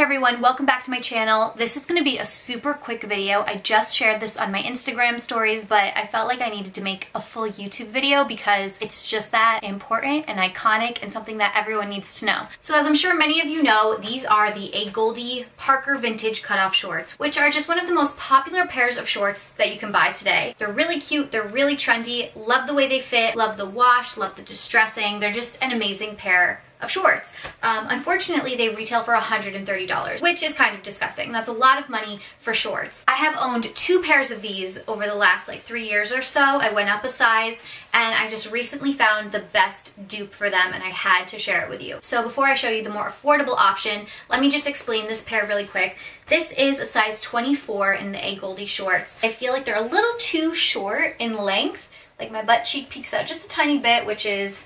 Hey everyone, welcome back to my channel. This is going to be a super quick video. I just shared this on my Instagram stories, but I felt like I needed to make a full YouTube video because it's just that important and iconic and something that everyone needs to know. So as I'm sure many of you know, these are the AGOLDE Parker Vintage Cutoff Shorts, which are just one of the most popular pairs of shorts that you can buy today. They're really cute, they're really trendy, love the way they fit, love the wash, love the distressing. They're just an amazing pair of shorts. Um, unfortunately, they retail for $130, which is kind of disgusting. That's a lot of money for shorts. I have owned two pairs of these over the last like three years or so. I went up a size and I just recently found the best dupe for them and I had to share it with you. So before I show you the more affordable option, let me just explain this pair really quick. This is a size 24 in the AGOLDE shorts. I feel like they're a little too short in length. Like my butt cheek peeks out just a tiny bit, which is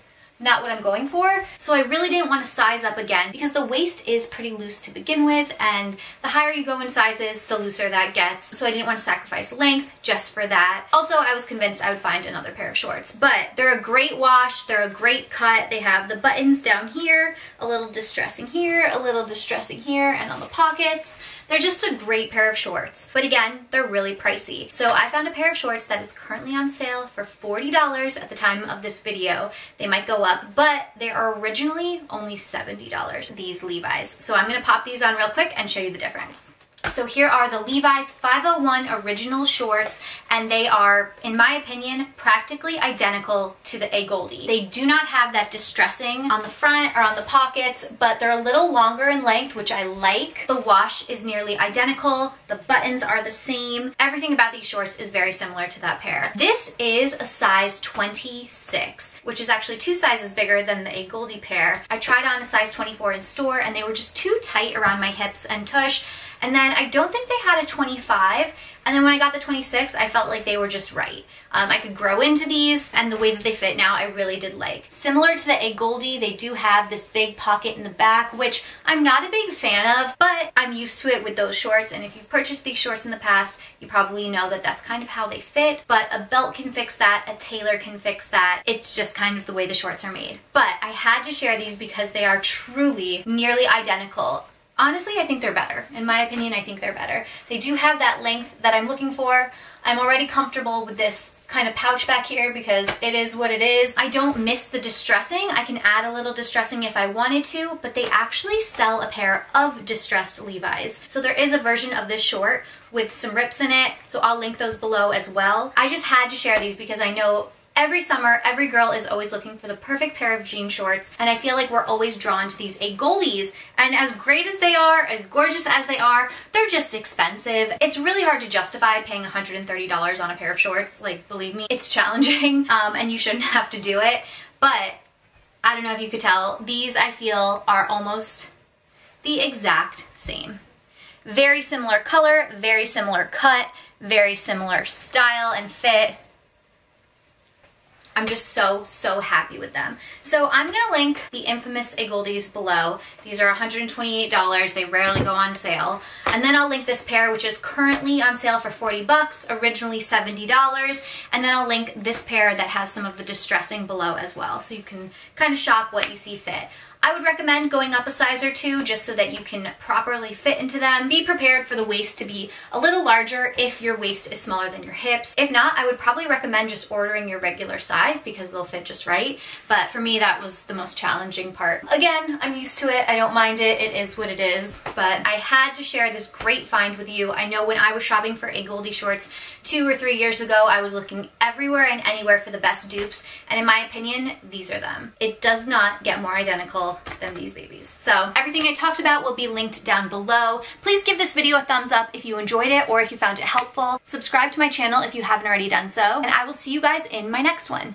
not what I'm going for. So I really didn't want to size up again because the waist is pretty loose to begin with and the higher you go in sizes, the looser that gets. So I didn't want to sacrifice length just for that. Also, I was convinced I would find another pair of shorts, but they're a great wash. They're a great cut. They have the buttons down here, a little distressing here, a little distressing here, and on the pockets. They're just a great pair of shorts, but again, they're really pricey. So I found a pair of shorts that is currently on sale for $40 at the time of this video. They might go up, but they are originally only $70, these Levi's. So I'm gonna pop these on real quick and show you the difference. So here are the Levi's 501 original shorts and they are, in my opinion, practically identical to the AGOLDE. They do not have that distressing on the front or on the pockets, but they're a little longer in length, which I like. The wash is nearly identical. The buttons are the same. Everything about these shorts is very similar to that pair. This is a size 26, which is actually two sizes bigger than the AGOLDE pair. I tried on a size 24 in store and they were just too tight around my hips and tush. And then I don't think they had a 25. And then when I got the 26, I felt like they were just right. Um, I could grow into these and the way that they fit now, I really did like. Similar to the AGOLDE, they do have this big pocket in the back, which I'm not a big fan of, but I'm used to it with those shorts. And if you've purchased these shorts in the past, you probably know that that's kind of how they fit. But a belt can fix that, a tailor can fix that. It's just kind of the way the shorts are made. But I had to share these because they are truly nearly identical honestly, I think they're better. In my opinion, I think they're better. They do have that length that I'm looking for. I'm already comfortable with this kind of pouch back here because it is what it is. I don't miss the distressing. I can add a little distressing if I wanted to, but they actually sell a pair of distressed Levi's. So there is a version of this short with some rips in it, so I'll link those below as well. I just had to share these because I know Every summer, every girl is always looking for the perfect pair of jean shorts, and I feel like we're always drawn to these AGOLDEs. And as great as they are, as gorgeous as they are, they're just expensive. It's really hard to justify paying $130 on a pair of shorts. Like, believe me, it's challenging, um, and you shouldn't have to do it. But I don't know if you could tell, these I feel are almost the exact same. Very similar color, very similar cut, very similar style and fit. I'm just so, so happy with them. So I'm going to link the infamous AGOLDEs below. These are $128. They rarely go on sale. And then I'll link this pair, which is currently on sale for 40 bucks, originally $70. And then I'll link this pair that has some of the distressing below as well. So you can kind of shop what you see fit. I would recommend going up a size or two just so that you can properly fit into them. Be prepared for the waist to be a little larger if your waist is smaller than your hips. If not, I would probably recommend just ordering your regular size because they'll fit just right. But for me, that was the most challenging part. Again, I'm used to it. I don't mind it. It is what it is. But I had to share this great find with you. I know when I was shopping for AGOLDE shorts two or three years ago, I was looking everywhere and anywhere for the best dupes. And in my opinion, these are them. It does not get more identical than these babies. So everything I talked about will be linked down below. Please give this video a thumbs up if you enjoyed it or if you found it helpful. Subscribe to my channel if you haven't already done so. And I will see you guys in my next one.